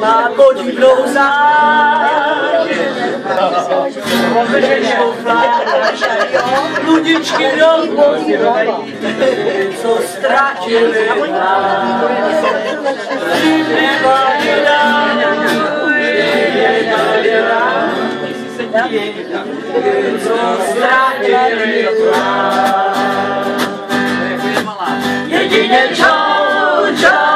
má podivnou zář. Pomřešou fláž, ludičky do co ztratili co ztratili Jedině čau, čau, čau,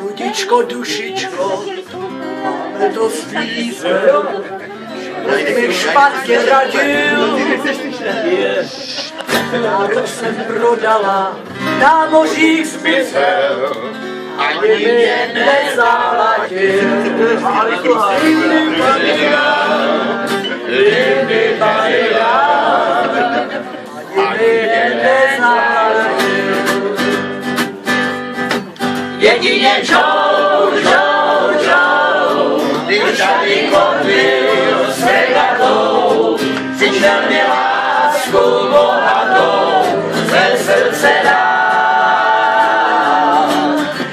Rudičko, dušičko, máme to slíze, Kdo mi špatně radil, já to jsem prodala, na mořích zmizel, ani mě nezaladil. Líby Jedině čou, čou, čou, když tady kotvil s regatou, přišel mě lásku bohatou, ze srdce dám.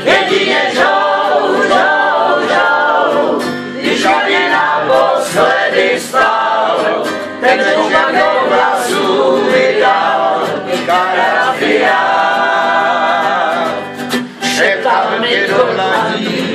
Jedině čou, čou, čou, když mě naposledy stál, ten čumak do vlasů do